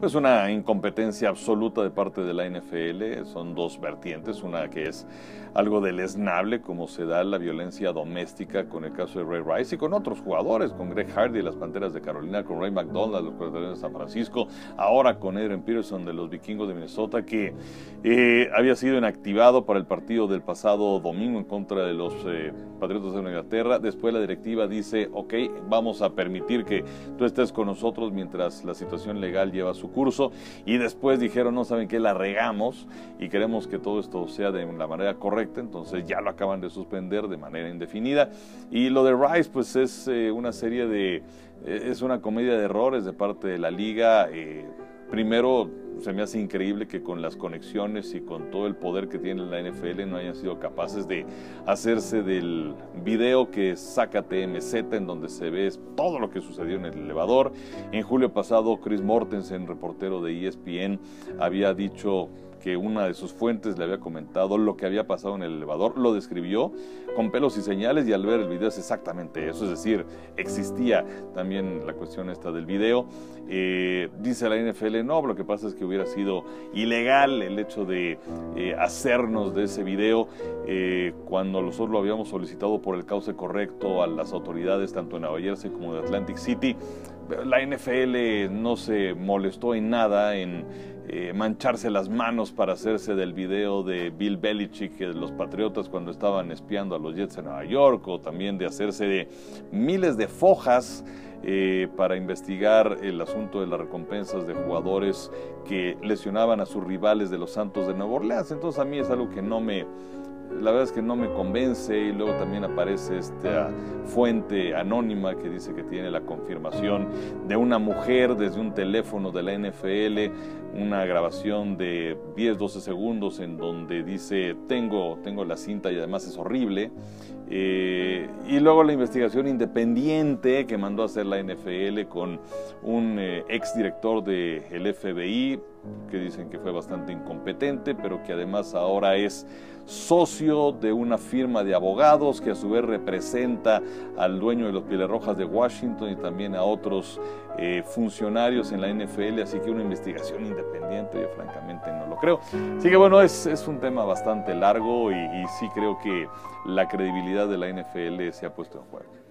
pues una incompetencia absoluta de parte de la NFL. Son dos vertientes, una que es algo deleznable, como se da la violencia doméstica con el caso de Ray Rice y con otros jugadores, con Greg Hardy de las Panteras de Carolina, con Ray McDonald de los Cuarteles de San Francisco, ahora con Adrian Peterson de los Vikingos de Minnesota, que eh, había sido inactivado para el partido del pasado domingo en contra de los eh, Patriotas de Inglaterra. Después la directiva dice, ok, vamos a permitir que tú estés con nosotros mientras la situación legal lleva su curso. Y después dijeron, no saben qué, la regamos y queremos que todo esto sea de la manera correcta. Entonces ya lo acaban de suspender de manera indefinida. Y lo de Rice, pues es eh, una serie de, eh, es una comedia de errores de parte de la liga. Eh, primero, se me hace increíble que con las conexiones y con todo el poder que tiene la NFL no hayan sido capaces de hacerse del video que saca TMZ en donde se ve todo lo que sucedió en el elevador. En julio pasado, Chris Mortensen, reportero de ESPN, había dicho que una de sus fuentes le había comentado lo que había pasado en el elevador, lo describió con pelos y señales y al ver el video es exactamente eso, es decir, existía también la cuestión esta del video. Eh, dice la NFL, no, lo que pasa es que hubiera sido ilegal el hecho de eh, hacernos de ese video eh, cuando nosotros lo habíamos solicitado por el cauce correcto a las autoridades tanto en Nueva Jersey como en Atlantic City. La NFL no se molestó en nada en eh, mancharse las manos para hacerse del video de Bill Belichick de los Patriotas cuando estaban espiando a los Jets en Nueva York, o también de hacerse de miles de fojas eh, para investigar el asunto de las recompensas de jugadores que lesionaban a sus rivales de los Santos de Nueva Orleans. Entonces a mí es algo que no me la verdad es que no me convence y luego también aparece esta fuente anónima que dice que tiene la confirmación de una mujer desde un teléfono de la NFL, una grabación de 10, 12 segundos en donde dice tengo, tengo la cinta y además es horrible. Eh, y luego la investigación independiente que mandó a hacer la NFL con un eh, ex director del FBI, que dicen que fue bastante incompetente, pero que además ahora es de una firma de abogados que a su vez representa al dueño de los Pieles Rojas de Washington y también a otros eh, funcionarios en la NFL, así que una investigación independiente, yo francamente no lo creo. Así que bueno, es, es un tema bastante largo y, y sí creo que la credibilidad de la NFL se ha puesto en juego.